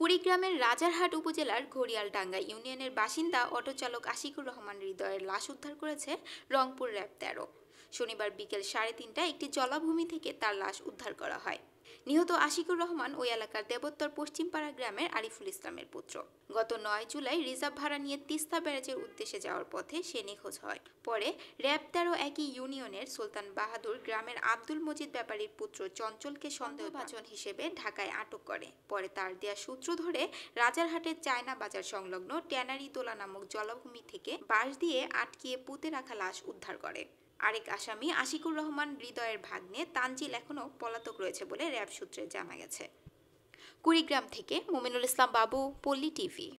কুড়িগ্রামের রাজারহাট উপজেলার ঘড়িয়ালডাঙ্গা ইউনিয়নের বাসিন্দা অটোচালক আশিকুর রহমান হৃদয়ের লাশ উদ্ধার করেছে রংপুর র্যাব তেরো। শনিবার বিকেল সাড়ে তিনটায় একটি জলাভূমি থেকে তার লাশ উদ্ধার করা হয়। নিহত আশিকুর রহমান ওই এলাকার দেবোত্তর পশ্চিমপাড়া গ্রামের আরিফুল ইসলামের পুত্র। গত নয় জুলাই রিজার্ভ ভাড়া নিয়ে তিস্তা ব্যারেজের উদ্দেশ্যে যাওয়ার পথে সে নিখোঁজ হয়। পরে র্যাব তেরো একই ইউনিয়নের সুলতান বাহাদুর গ্রামের আব্দুল মজিদ ব্যাপারীর পুত্র চঞ্চলকে সন্দেহভাজন হিসেবে ঢাকায় আটক করে। পরে তার দেয়া সূত্র ধরে রাজারহাটের চায়না বাজার সংলগ্ন ট্যানারি দোলা নামক জলাভূমি থেকে বাঁশ দিয়ে আটকিয়ে পুঁতে রাখা লাশ উদ্ধার করে। আরেক আসামি আশিকুর রহমান হৃদয়ের ভাগ্নে তানজিল এখনও পলাতক রয়েছে বলে র্যাব সূত্রে জানা গেছে। কুড়িগ্রাম থেকে মোমিনুল ইসলাম বাবু, পল্লী টিভি।